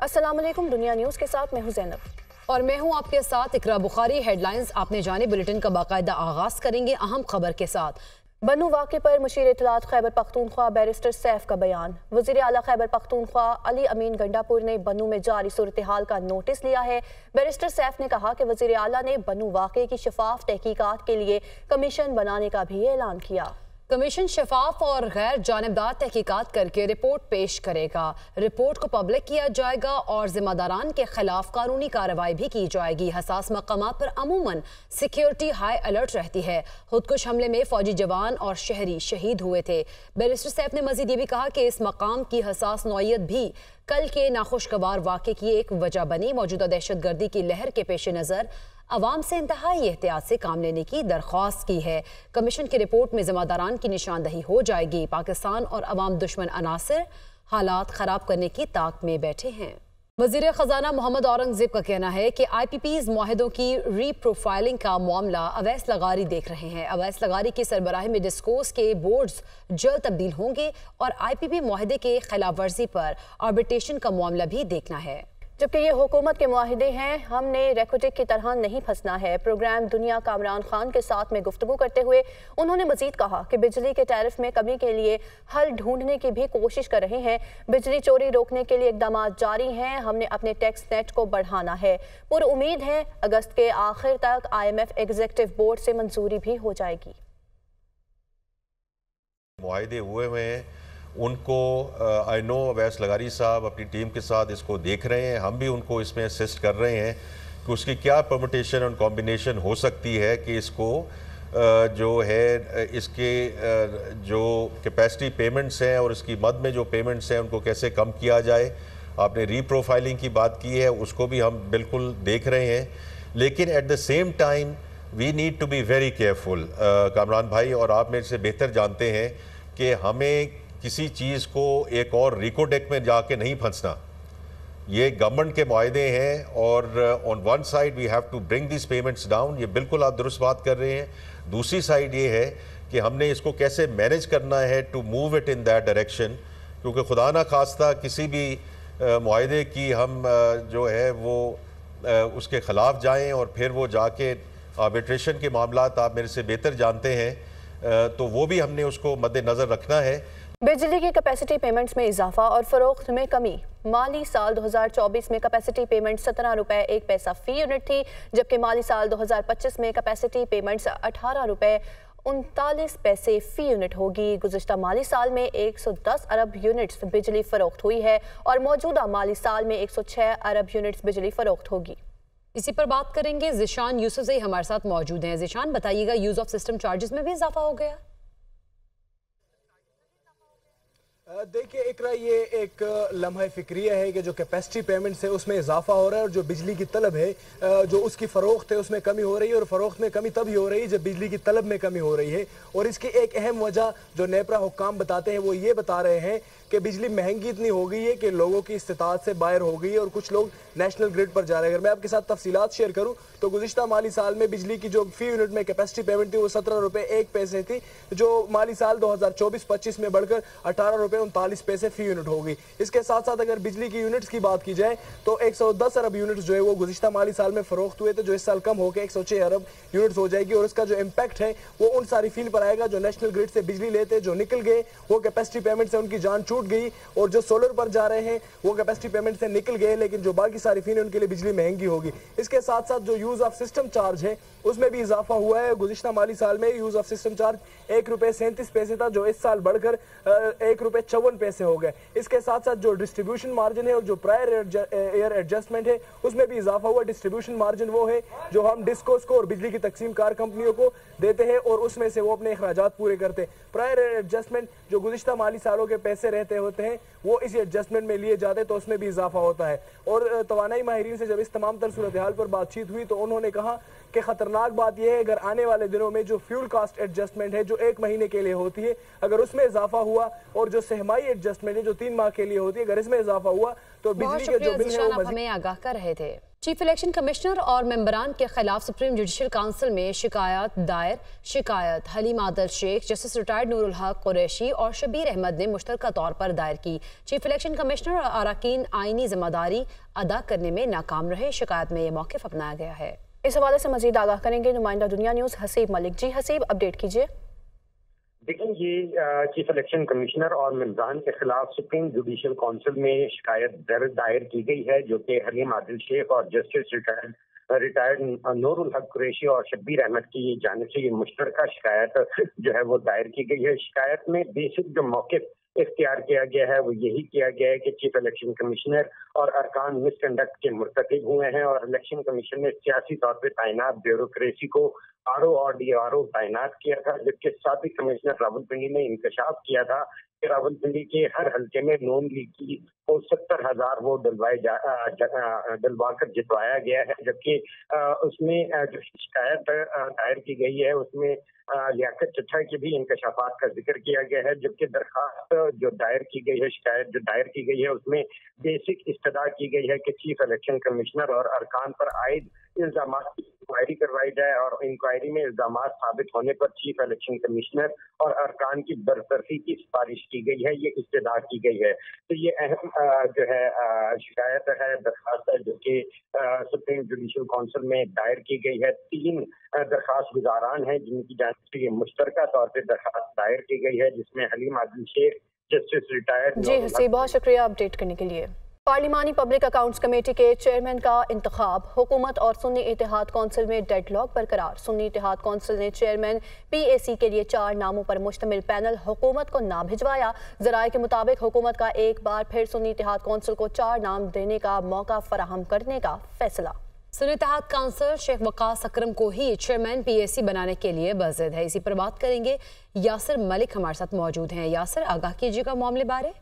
वालेकुम दुनिया न्यूज़ के साथ मैं हूँ जैनब। और मैं हूँ आपके साथ इकरा बुखारी हेडलाइंस। आपने जाने बुलेटिन का बाकायदा आगाज़ करेंगे अहम खबर के साथ। बनु वाक़े पर मशीर इतलात खैबर पख्तूनख्वा बैरिस्टर सैफ का बयान। वजी अला खैबर पख्तूनख्वा अली अमीन गंडापुर ने बनु में जारी सूरत हाल का नोटिस लिया है। बैरिस्टर सैफ ने कहा कि वज़ीर अला ने बनु वाक़े की शफाफ तहकीकत के लिए कमीशन बनाने का भी ऐलान किया। कमीशन शफाफ और गैर जानबदार तहकीकत करके रिपोर्ट पेश करेगा। रिपोर्ट को पब्लिक किया जाएगा और जिम्मेदारान के खिलाफ कानूनी कार्रवाई भी की जाएगी। हसास मकाम पर अमूमन सिक्योरिटी हाई अलर्ट रहती है। खुदकुश हमले में फौजी जवान और शहरी शहीद हुए थे। बैरिस्टर सैफ ने मजीद ये भी कहा कि इस मकाम की हसास नौीयत भी कल के नाखुशगवार वाक़े की एक वजह बनी। मौजूदा दहशत गर्दी की लहर के पेश नज़र अवाम से इंतहाई एहतियात से काम लेने की दरख्वास्त की है। कमीशन की रिपोर्ट में जिम्मेदारान की निशानदही हो जाएगी। पाकिस्तान और अवाम दुश्मन अनासर हालात ख़राब करने की ताक में बैठे हैं। वज़ीर ख़जाना मोहम्मद औरंगज़ेब का कहना है कि आई पी पीज माहिदों की री प्रोफाइलिंग का मामला अवैस लगारी देख रहे हैं। अवैस लगारी की सरबराही में डिस्कोर्स के बोर्ड्स जल्द तब्दील होंगे और आई पी पी माहदे के खिलाफ वर्जी पर आर्बिटेशन का मामला भी देखना है। जबकि ये हुकूमत के माहदे हैं, हमने रेकोटिक की तरह नहीं फंसना है। प्रोग्राम दुनिया कामरान खान के साथ में गुफ्तु करते हुए उन्होंने मजीद कहा कि बिजली के टैरिफ में कमी के लिए हल ढूँढने की भी कोशिश कर रहे हैं। बिजली चोरी रोकने के लिए इकदाम जारी हैं, हमने अपने टैक्स नेट को बढ़ाना है। पुर उम्मीद है, अगस्त के आखिर तक I M F executive board से मंजूरी भी हो जाएगी। हुए उनको आई नो अवैस लगारी साहब अपनी टीम के साथ इसको देख रहे हैं, हम भी उनको इसमें असिस्ट कर रहे हैं कि उसकी क्या परमिटेशन और कॉम्बिनेशन हो सकती है कि इसको जो है इसके जो कैपेसिटी पेमेंट्स हैं और इसकी मद में जो पेमेंट्स हैं, उनको कैसे कम किया जाए। आपने रीप्रोफाइलिंग की बात की है, उसको भी हम बिल्कुल देख रहे हैं। लेकिन at the same time we need to be very careful Kamran भाई, और आप मेरे से बेहतर जानते हैं कि हमें किसी चीज़ को एक और रिकोडेक में जाके नहीं फंसना। ये गवर्नमेंट के माहदे हैं और on one side we have to bring this payments down ये बिल्कुल आप दुरुस्त बात कर रहे हैं। दूसरी साइड ये है कि हमने इसको कैसे मैनेज करना है to move it in that direction क्योंकि खुदा ना खास्ता किसी भी माहदे की हम जो है वो उसके ख़िलाफ़ जाएँ और फिर वो जाके आर्बिट्रेशन के मामला आप मेरे से बेहतर जानते हैं तो वो भी हमने उसको मद्देनज़र रखना है। बिजली की कैपेसिटी पेमेंट्स में इजाफा और फरोख्त में कमी। माली साल 2024 में कैपेसिटी पेमेंट सत्रह रुपए एक पैसा फ़ी यूनिट थी, जबकि माली साल 2025 में कैपेसिटी पेमेंट्स अठारह रुपए उनतालीस पैसे फ़ी यूनिट होगी। गुजशत माली साल में 110 अरब यूनिट्स बिजली फरोख्त हुई है और मौजूदा माली साल में 106 अरब यूनिट्स बिजली फरोख्त होगी। इसी पर बात करेंगे। जिशान यूसुफ हमारे साथ मौजूद हैं। जिशान, बताइएगा यूज़ ऑफ़ सिस्टम चार्जेस में भी इजाफा हो गया। देखिए इकरा ये, एक लम्हा फिक्रिया है कि जो कैपेसिटी पेमेंट्स है, उसमें इजाफा हो रहा है और जो बिजली की तलब है जो उसकी फ़रोख्त है, उसमें कमी हो रही है और फ़रोख्त में कमी तभी हो रही है जब बिजली की तलब में कमी हो रही है। और इसकी एक अहम वजह जो नेपरा हुकाम बताते हैं, वो ये बता रहे हैं कि बिजली महँगी इतनी हो गई है कि लोगों की इस्तात से बाहर हो गई है और कुछ लोग नेशनल ग्रिड पर जा रहे हैं। अगर मैं आपके साथ तफसीत शेयर करूँ तो गुजशत माली साल में बिजली की जो फ़ी यूनिट में कैपेसिटी पेमेंट थी, वो सत्रह रुपए एक पैसे थी, जो माली साल दो हज़ार चौबीस पच्चीस में बढ़कर अठारह रुपए उनतालीस पैसे फ़ी यूनिट होगी इसके साथ साथ अगर बिजली की यूनिट्स की बात की जाए तो एक सौ दस अरब यूनिट जो है वो गुजशत माली साल में फरोख्त हुए थे, जो इस साल कम होकर एक सौ छह अरब यूनिट हो जाएगी और उसका जो इम्पैक्ट है, वो उन सारी फील पर आएगा जो नेशनल ग्रिड से बिजली लेते जो निकल गए, वो कैपेसिटी पेमेंट से उनकी जान छूट गई और जो सोलर पर जा रहे हैं, वो कैपेसिटी पेमेंट से निकल गए, लेकिन जो बाकी सारी फीन उनके लिए बिजली महँगी होगी। इसके साथ साथ जो यूज़ ऑफ़ सिस्टम चार्ज है, उसमें भी इजाफा हुआ है। गुजशत माली साल में यूज़ ऑफ़ सिस्टम चार्ज एक रुपए सैंतीस पैसे था, जो इस साल बढ़कर एक रुपए चौवन पैसे हो गए। इसके साथ साथ जो डिस्ट्रीब्यूशन मार्जिन है और जो प्रायर एयर एडजस्टमेंट है, उसमें भी इजाफा हुआ। डिस्ट्रीब्यूशन मार्जिन वो है, जो हम डिस्कोस को और बिजली की तकसीम कार कंपनियों को देते हैं और उसमें से वो अपने अखराज पूरे करते हैं। प्रायर एडजस्टमेंट जो गुजशत माली सालों के पैसे रहते होते हैं वो इस एडजस्टमेंट में लिए जाते तो उसमें भी इजाफा होता है। और तोानाई माहरीन से जब इस तमाम तर सूरत हाल पर बातचीत हुई तो उन्होंने कहा कि खतरनाक बात यह है अगर आने वाले दिनों में जो फ्यूल कास्ट एडजस्टमेंट है जो एक महीने के लिए होती है अगर उसमें इजाफा हुआ और जो सहमाई एडजस्टमेंट है जो तीन माह के लिए होती है अगर इसमें इजाफा हुआ तो बिजली के जो बिल है वो आगाह कर रहे थे। चीफ इलेक्शन कमिश्नर और मेंबरान के खिलाफ सुप्रीम जुडिशल काउंसिल में शिकायत दायर। शिकायत, हलीम आदल शेख, जस्टिस रिटायर्ड नूरुल हक कुरैशी और शबीर अहमद ने मुश्तर तौर पर दायर की। चीफ इलेक्शन कमिश्नर और अरकान आइनी ज़िम्मेदारी अदा करने में नाकाम रहे। शिकायत में यह मौकफ अपनाया गया है। इस हवाले से मजीद आगाह करेंगे नुमाइंदा दुनिया न्यूज़, हसीब मलिक जी। हसीब, अपडेट कीजिए। लेकिन ये चीफ इलेक्शन कमिश्नर और मिमजान के खिलाफ सुप्रीम जुडिशल काउंसिल में शिकायत दर्ज, दायर की गई है, जो कि हलीम आदिल शेख और जस्टिस रिटायर्ड रिटायर्ड नूरुल हक कुरेशी और शब्बीर अहमद की जानब से ये मुश्तरका शिकायत जो है वो दायर की गई है। शिकायत में बेसिक जो मौके इख्तियार किया गया है, वो यही किया गया है कि चीफ इलेक्शन कमिश्नर और अरकान मिसकंडक्ट के मुर्तकब हुए हैं और इलेक्शन कमीशन ने सियासी तौर पर तैनात ब्यूरोक्रेसी को आर ओ और डी आर ओ तैनात किया था, जबकि सबक कमिश्नर रावलपिंडी ने इंकशाफ किया था रावलपिंडी के हर हल्के में नॉन लीग की को सत्तर हज़ार वोट डलवाए डलवा कर जितवाया गया है, जबकि उसमें जो शिकायत दायर की गई है, उसमें लियाकत चट्ठा के भी इंकशाफात का ज़िक्र किया गया है, जबकि दरखास्त जो दायर की गई है, शिकायत जो दायर की गई है, उसमें बेसिक इस्तः की गई है कि चीफ इलेक्शन कमिश्नर और अरकान पर आयद इल्ज़ाम की इंक्वायरी करवाई जाए और इंक्वायरी में इल्ज़ाम साबित होने पर चीफ इलेक्शन कमिश्नर और अरकान की बरतरफी की सिफारिश की गई है ये इस्तेदा की गई है। तो ये अहम जो है शिकायत है दरखास्त है जो कि सुप्रीम जुडिशल काउंसिल में दायर की गई है। तीन दरखास्त गुजारान है जिनकी जानब से ये मुश्तर तौर पर दरखास्त दायर की गई है जिसमें हलीम आदिल शेख जस्टिस रिटायर्ड जी हसी बहुत शुक्रिया अपडेट करने के लिए। पार्लिमानी पब्लिक अकाउंट्स कमेटी के चेयरमैन का इंतखब। हुकूमत और सुन्नी इतिहाद कौंसिल में डेड लॉक बरकरार। सुन्नी इतिहाद कौंसिल ने चेयरमैन पी ए सी के लिए चार नामों पर मुश्तमिल पैनल हुकूमत को ना भिजवाया। जराये के मुताबिक हुकूमत का एक बार फिर सुन्नी इतिहाद कौंसिल को चार नाम देने का मौका फराहम करने का फैसला। सुन्नी इतिहाद काउंसिल शेख वकास अक्रम को ही चेयरमैन पीएसी बनाने के लिए बजद है। इसी पर बात करेंगे। यासिर मलिक हमारे साथ मौजूद हैं। यासर, आगाह कीजिएगा मामले बारे।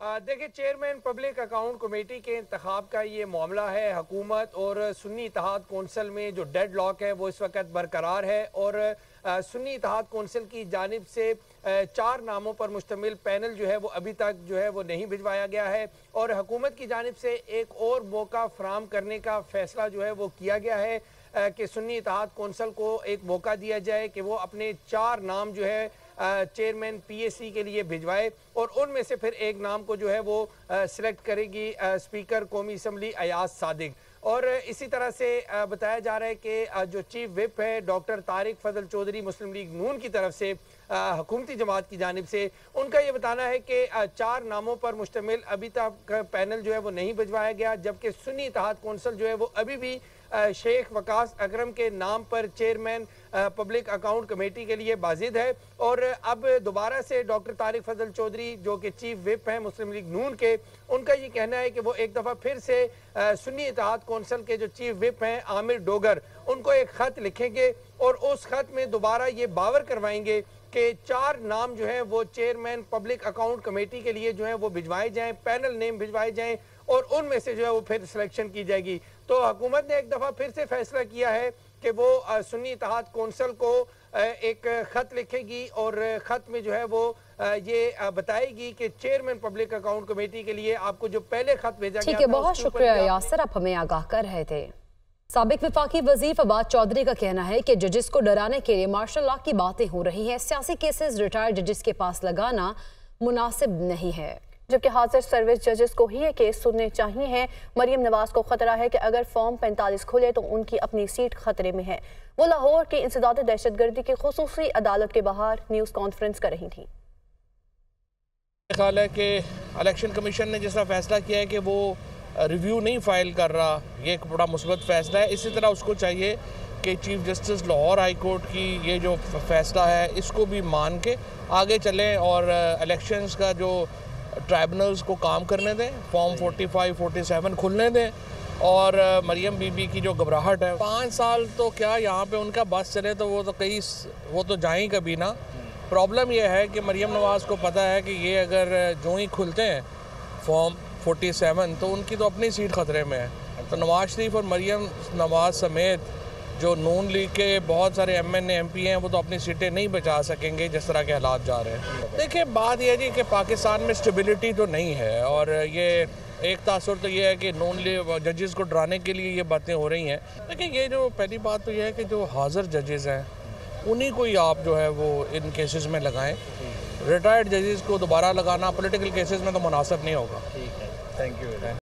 देखिए चेयरमैन पब्लिक अकाउंट कमेटी के इंतखब का ये मामला है। हुकूमत और सुन्नी इतिहाद कौंसल में जो डेड लॉक है, वो इस वक्त बरकरार है और सुन्नी इतिहाद कौंसिल की जानब से चार नामों पर मुश्तमिल पैनल जो है, वो अभी तक जो है, वो नहीं भिजवाया गया है और हुकूमत की जानब से एक और मौका फ्राहम करने का फैसला जो है, वो किया गया है कि सुन्नी इतिहाद कौंसल को एक मौका दिया जाए कि वो अपने चार नाम जो है चेयरमैन पीएससी के लिए भिजवाए और उनमें से फिर एक नाम को जो है वो सिलेक्ट करेगी स्पीकर कौमी असम्बली अयाज सादिक। और इसी तरह से बताया जा रहा है कि जो चीफ विप है डॉक्टर तारिक फजल चौधरी, मुस्लिम लीग नून की तरफ़ से हुकूमती जमात की जानब से, उनका ये बताना है कि चार नामों पर मुश्तमिल अभी तक पैनल जो है वो नहीं भिजवाया गया, जबकि सुन्नी इतिहाद कौंसल जो है वो अभी भी शेख वकास अकरम के नाम पर चेयरमैन पब्लिक अकाउंट कमेटी के लिए बाजिद है। और अब दोबारा से डॉक्टर तारिक फजल चौधरी, जो कि चीफ विप हैं मुस्लिम लीग नून के, उनका ये कहना है कि वो एक दफ़ा फिर से सुन्नी इतिहाद कौंसल के जो चीफ विप हैं, आमिर डोगर, उनको एक ख़त लिखेंगे और उस खत में दोबारा ये बावर करवाएँगे कि चार नाम जो हैं वो चेयरमैन, पब्लिक अकाउंट कमेटी के लिए जो है वो भिजवाए जाएँ, पैनल नेम भिजवाए जाएँ और उनमें से जो है वो फिर सिलेक्शन की जाएगी। तो हुकूमत ने एक दफ़ा फिर से फैसला किया है कि वो सुन्नी इतिहाद कौंसल को एक ख़त लिखेगी और ख़त में जो है वो ये बताएगी कि चेयरमैन पब्लिक अकाउंट कमेटी के लिए आपको जो पहले खत भेजा ठीक है बहुत शुक्रिया यासर आप हमें आगाह कर रहे थे। सबक विफाकी वज़ीर फवाद चौधरी का कहना है कि जजेस को डराने के लिए मार्शल लॉ की बातें हो रही हैं। सियासी केसेस रिटायर्ड जजेस के पास लगाना मुनासिब नहीं है। जबकि हाजिर सर्विस जजेस को ही ये केस सुनने चाहिए हैं। मरियम नवाज़ को खतरा है कि अगर फॉर्म 45 खुले तो उनकी अपनी सीट खतरे में है। वो लाहौर की इंसदाद दहशत गर्दी की खसूसी अदालत के बाहर न्यूज़ कॉन्फ्रेंस कर रही थी। ख्याल है कि इलेक्शन कमीशन ने जिस तरह फैसला किया है कि वो रिव्यू नहीं फ़ाइल कर रहा, ये एक बड़ा मुस्बत फैसला है। इसी तरह उसको चाहिए कि chief justice Lahore high court की ये जो फैसला है, इसको भी मान के आगे चलें और इलेक्शंस का जो ट्राइबनल्स को काम करने दें फॉर्म 45, 47 खुलने दें और मरियम बीबी की जो घबराहट है पाँच साल तो क्या यहाँ पे उनका बस चले तो वो तो कई वो तो जाएँ कभी ना। प्रॉब्लम ये है कि मरियम नवाज़ को पता है कि ये अगर जो ही खुलते हैं फॉर्म 47 तो उनकी तो अपनी सीट ख़तरे में है। तो नवाज़ शरीफ और मरियम नवाज़ समेत जो नून लीग के बहुत सारे एम एन एम पी हैं, वो तो अपनी सीटें नहीं बचा सकेंगे जिस तरह के हालात जा रहे हैं। देखिए, बात यह जी कि पाकिस्तान में स्टेबिलिटी तो नहीं है और ये एक तासर तो ये है कि नॉन जजेस को डराने के लिए ये बातें हो रही हैं। लेकिन ये जो पहली बात तो ये है कि जो हाजिर जजेस हैं, उन्हीं को ही आप जो है वो इन केसेस में लगाएँ। रिटायर्ड जजेस को दोबारा लगाना पॉलिटिकल केसेस में तो मुनासिब नहीं होगा। ठीक है। Thank you